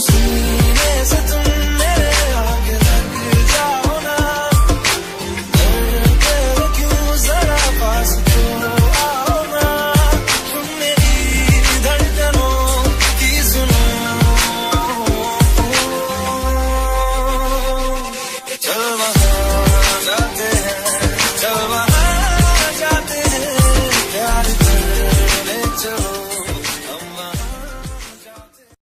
see